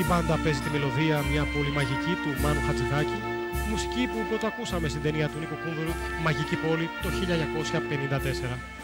Η μπάντα παίζει τη μελωδία μια πολύ μαγική του Μάνου Χατζηδάκη, μουσική που πρώτα ακούσαμε στην ταινία του Νίκο Κούνδουρου «Μαγική πόλη» το 1954.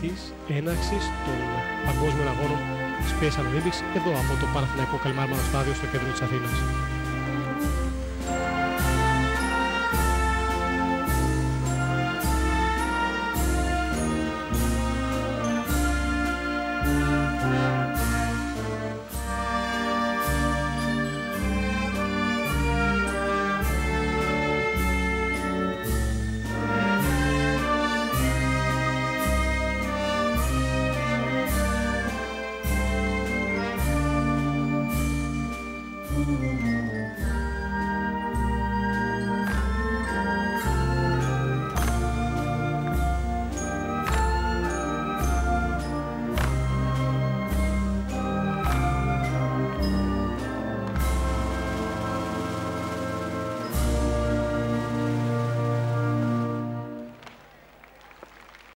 Της έναρξης των παγκόσμιων αγώνων Space Olympics εδώ από το Παναθηναϊκό Καλμάρμανο Στάδιο στο κέντρο της Αθήνας.